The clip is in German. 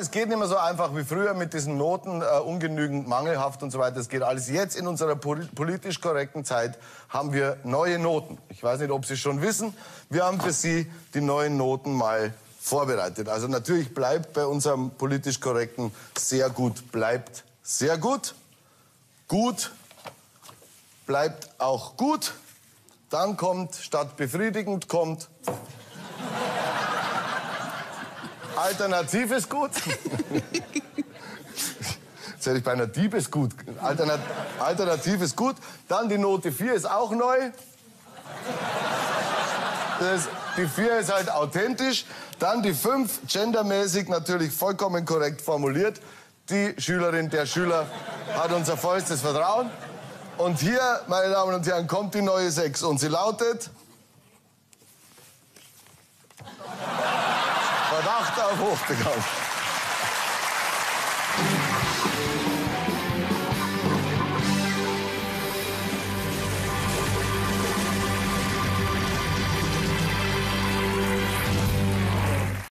Es geht nicht mehr so einfach wie früher mit diesen Noten, äh, ungenügend, mangelhaft und so weiter. Es geht alles. Jetzt in unserer pol politisch korrekten Zeit haben wir neue Noten. Ich weiß nicht, ob Sie schon wissen. Wir haben für Sie die neuen Noten mal vorbereitet. Also natürlich bleibt bei unserem politisch korrekten sehr gut, bleibt sehr gut. Gut bleibt auch gut. Dann kommt statt befriedigend kommt Alternativ ist gut. Jetzt hätte ich bei einer Dieb ist gut. Alternat Alternativ ist gut. Dann die Note 4 ist auch neu. Das, die 4 ist halt authentisch. Dann die 5, gendermäßig natürlich vollkommen korrekt formuliert. Die Schülerin, der Schüler hat unser vollstes Vertrauen. Und hier, meine Damen und Herren, kommt die neue 6 und sie lautet... Echt hoort te komen.